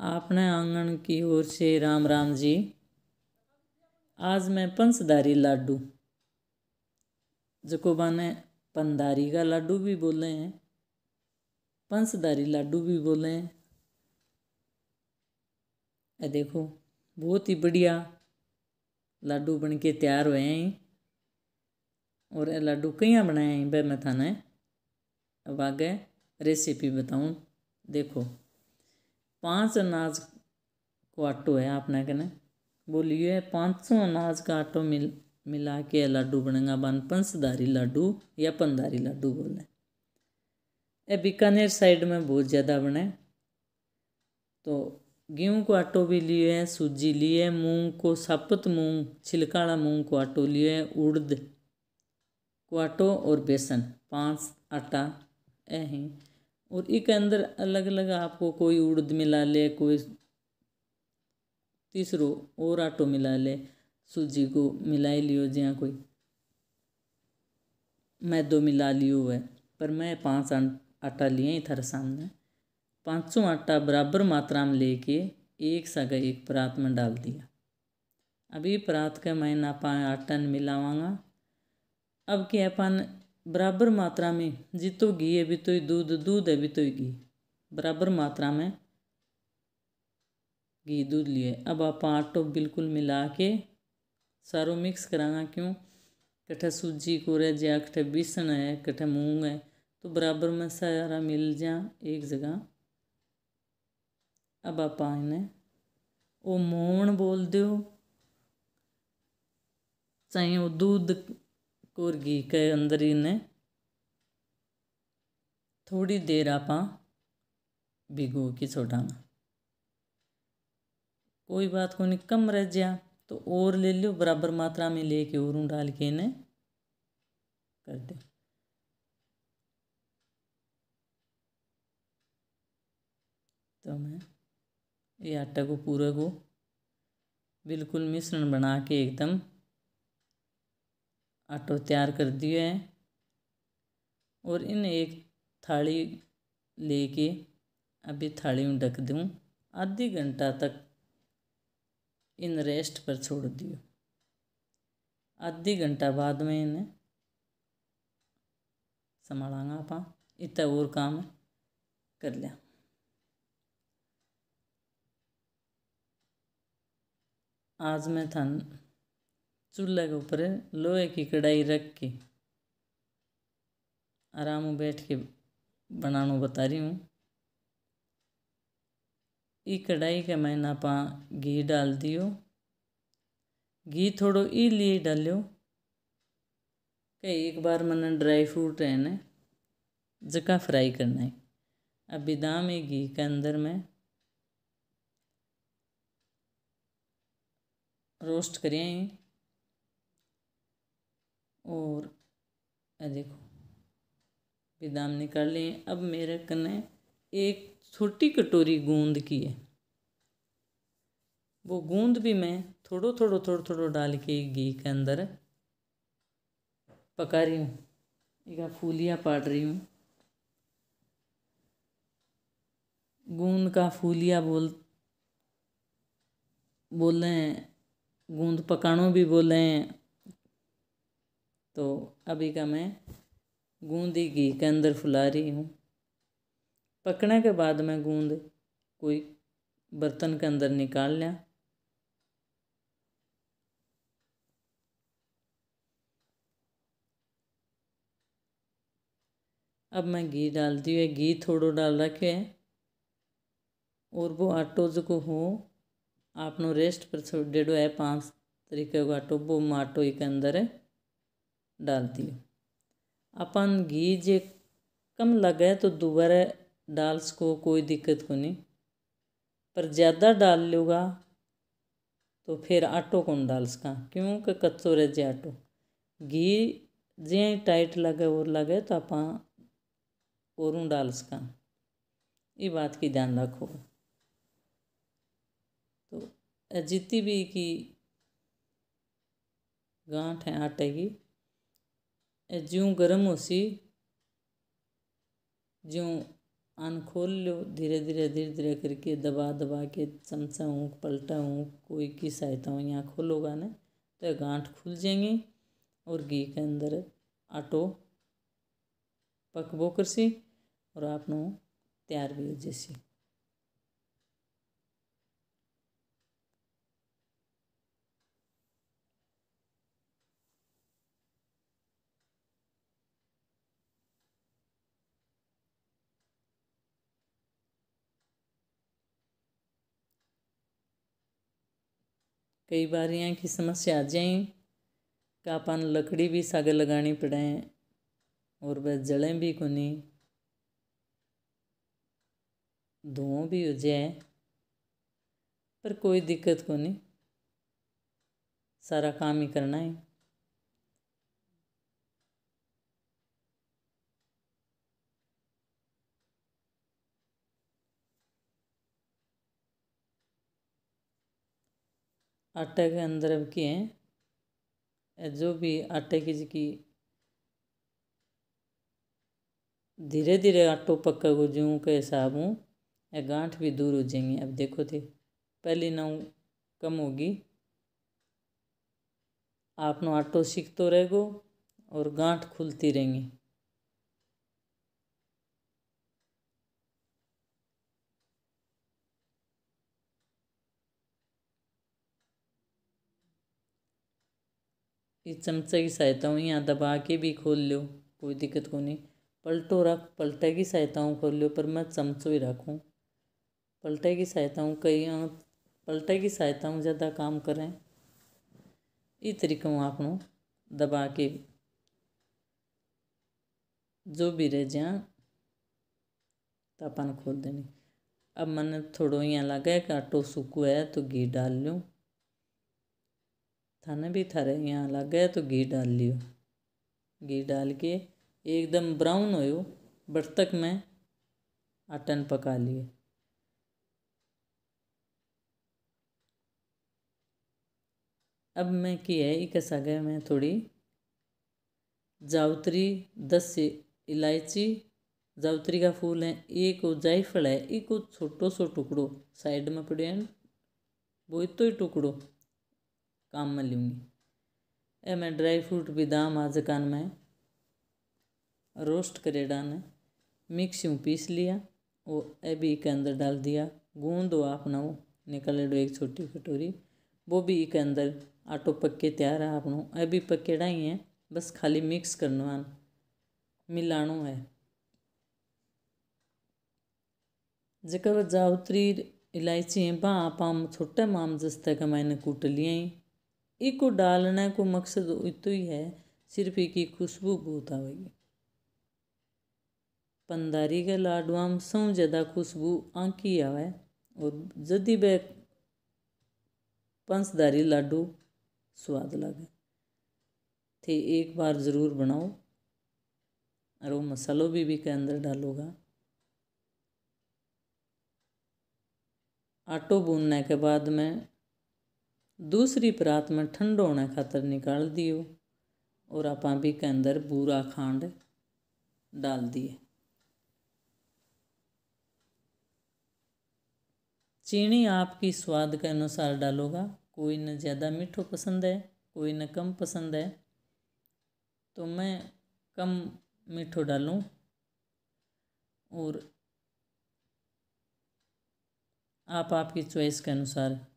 आपने आँगन की ओर से राम राम जी। आज मैं पंचदारी लाडू, जको बाने पंदारी का लाडू भी बोले हैं, पंचदारी लाडू भी बोले हैं। ये देखो, बहुत ही बढ़िया लाडू बन के तैयार हुए हैं। और ये लाडू कहीं बनाए हैं वह मैं थाने। अब आगे रेसिपी बताऊँ। देखो। पाँच अनाज को आटो है, आपने कहने? बोलिए, पाँच सौ अनाज का आटो मिल, मिला के लाडू बनेगा बन पंचदारी लाडू या पंदारी लाडू बोले। ये बीकानेर साइड में बहुत ज़्यादा बने तो गेहूँ को आटो भी लिए है, सूजी लिए मूंग को, सापत मूंग, छिलकाड़ा मूंग को आटो लिए है, उड़द को आटो और बेसन, पाँच आटा, ऐ और एक अंदर अलग अलग आपको कोई उड़द मिला ले, कोई तीसरो और आटो मिला ले, सूजी को मिलाई लियो जहाँ कोई मैदो मिला लियो है। पर मैं पाँच आटा लिए थारे सामने। पाँचों आटा बराबर मात्रा में लेके एक सगा एक परात में डाल दिया। अभी परात का मैं नापा आटा मिलावांगा। अब क्या अपन बराबर मात्रा में जितो घी है भी तो दूध दूध है भी तो घी। बराबर मात्रा में घी दूध लिए। अब आप आटो बिल्कुल मिला के सारो मिक्स करांगा क्यों? कट्ठे सूजी को रह जा कट्ठे बेसन है कट्ठे मूंग है तो बराबर में सारा मिल जा एक जगह। अब आप इन्हें वो मोहन बोल दो, चाहे वो दूध और घी के अंदर ही ने थोड़ी देर आप भिगो के छोड़ाना। कोई बात को नहीं, कम रह जा तो और ले लो, बराबर मात्रा में लेके और डाल के इन्हें कर दो। तो मैं ये आटा को पूरा को बिल्कुल मिश्रण बना के एकदम आटो तैयार कर दिए है और इन एक थाली लेके अभी थाली में ढक दूँ। आधी घंटा तक इन रेस्ट पर छोड़ दियो। आधी घंटा बाद में इन्हें संभालांगा आप। इतना और काम कर लिया। आज मैं था चूल्हे के ऊपर लोहे की कढ़ाई रख के आराम बैठ के बनाना बता रही हूँ। ई कढ़ाई के मैंने आप घी डाल दियो। घी थोड़ो ई लिए डालो कई एक बार मैंने ड्राई फ्रूट है ना जका फ्राई करना है। अब बिदाम ही घी के अंदर में रोस्ट करिए और देखो बादाम निकाल लिए। अब मेरे कने एक छोटी कटोरी गूंद की है। वो गूंद भी मैं थोड़ो थोड़ो थोड़ो थोड़ो डाल के घी के अंदर पका रही हूँ। एक फूलियाँ पाट रही हूँ। गूंद का फूलिया बोल बोल गूंद पकानो भी बोल तो अभी का मैं गूंदी घी के अंदर फुला रही हूँ। पकने के बाद मैं गूंद कोई बर्तन के अंदर निकाल लिया। अब मैं घी डाल दी है घी थोड़ो डाल रखे है और वो आटो जो को हो, आपनो रेस्ट पर छोड़ डेडो है पाँच तरीके का आटो, वो आटो ही के अंदर है। डाल दियो अपन घी जे कम लगे तो दोबारा डाल सको, कोई दिक्कत को नहीं। पर ज़्यादा डाल लोगा तो फिर आटो कौन डाल सका? क्योंकि कच्चो रह जाए आटो। घी जे टाइट लगे और लगे तो आप और डाल सका। ये बात की ध्यान रखो। तो जितनी भी की गांठ है आटे की। ज्यों गर्म हो सी ज्यों आन खोल लो धीरे धीरे धीरे धीरे करके दबा दबा के चमचा हूँ पलटा हूँ कोई की सहायता हूँ यहाँ खोलोगा ना तो गांठ खुल जाएँगे और घी के अंदर आटो पकबो कर सी और आपनो तैयार भी हो जैसी। कई बार यहाँ की समस्या आ जाए कि अपन लकड़ी भी सागे लगानी पड़े और वह जलें भी कोनी धुओं भी हो जाए पर कोई दिक्कत कोनी सारा काम ही करना है आटे के अंदर अब की है। जो भी आटे की जी धीरे धीरे आटो पक्का को जूँ के हिसाब हूँ, या गांठ भी दूर हो जाएँगी। अब देखो थे पहली नाव कम होगी। आपनो आटो सीखते रहेगो और गांठ खुलती रहेंगी। इस चमचे की सहायता हूँ यहाँ दबा के भी खोल लो, कोई दिक्कत को नहीं। पलटो रख, पलटे की सहायता खोल लो, पर मैं चमचो ही रखूँ। पलटे की सहायता कई पलटे की सहायता हूँ ज़्यादा काम करें। इस तरीके हूँ आप दबा के जो भी रह जा तो अपन खोल देनी। अब मैंने थोड़ो यहाँ लगा कि आटो सूखो है तो घी डाल लूँ। थाने भी थारे, यहाँ लग गया तो घी डाल लियो। घी डाल के एकदम ब्राउन हो बर्तक में आटन पका लिए। अब मैं की है एक सगे में थोड़ी जावत्री, दस इलायची, जावत्री का फूल है, एक जायफल है, एक छोटो सो टुकड़ो, साइड में पड़े हैं, वो तो ही टुकड़ो। काम में लूँगी। ए, मैं ड्राई फ्रूट भी दाम आज कान में रोस्ट करे डाने। मिक्सी में पीस लिया। वो ए भी के अंदर डाल दिया। गूंद वो अपना वो निकल दो एक छोटी कटोरी। वो भी के अंदर आटो पक्के तैयार है अपनो ए भी पक्के डाई हैं। बस खाली मिक्स करना मिलानो है। जब जावत्री इलायची है, बा आप छोटे माम जस्ते का मैंने कूट लिया ही। इको डालने को मकसद तो ही है, सिर्फ़ एक ही खुशबू बहुत आवेगी। पंदारी के लाडुआ में सौ ज़्यादा खुशबू आँकी आवे, और जदि वे पंसदारी लाडू स्वाद लगे। थे एक बार ज़रूर बनाओ, और वो मसालो भी भी के अंदर डालोगा। आटो भूनने के बाद में दूसरी परात में ठंडो होने खातर निकाल दियो और आप भी के अंदर बूरा खांड डाल दिए। चीनी आपकी स्वाद के अनुसार डालोगा। कोई न ज़्यादा मीठो पसंद है, कोई न कम पसंद है। तो मैं कम मीठो डालूं और आप आपकी चॉइस के अनुसार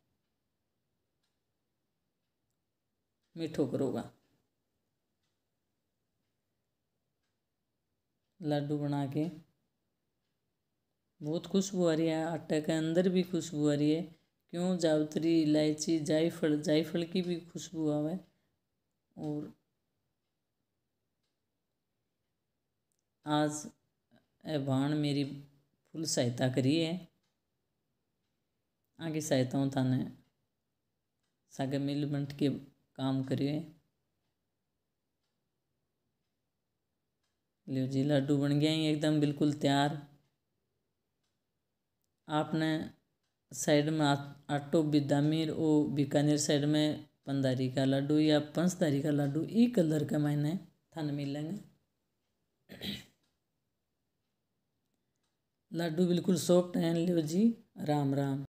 मीठो करोगा। लड्डू बना के। बहुत खुशबू आ रही है, आटे के अंदर भी खुशबू आ रही है। क्यों? जावत्री, इलायची, जायफल जायफल की भी खुशबू आवे। और आज भाण मेरी फुल सहायता करी है। आगे सहायताओं थाने सागे मिल बंट के काम करिए। लियो जी लड्डू बन गए हैं, एकदम बिल्कुल तैयार। आपने साइड में आटो, बिदामीर ओ बीकानेर साइड में पंदारी का लड्डू या पंचदारी का लड्डू, ई कलर का मैंने थान मिलेंगे लाडू बिल्कुल सॉफ्ट हैं, लो जी, राम राम।